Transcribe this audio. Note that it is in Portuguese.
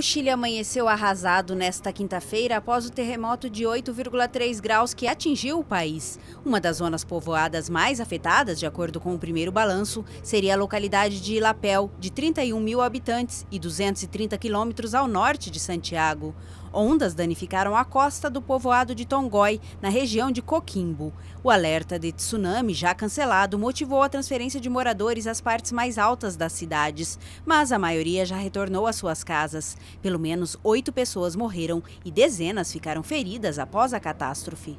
O Chile amanheceu arrasado nesta quinta-feira após o terremoto de 8,3 graus que atingiu o país. Uma das zonas povoadas mais afetadas, de acordo com o primeiro balanço, seria a localidade de Ilapel, de 31 mil habitantes e 230 quilômetros ao norte de Santiago. Ondas danificaram a costa do povoado de Tongói, na região de Coquimbo. O alerta de tsunami, já cancelado, motivou a transferência de moradores às partes mais altas das cidades, mas a maioria já retornou às suas casas. Pelo menos oito pessoas morreram e dezenas ficaram feridas após a catástrofe.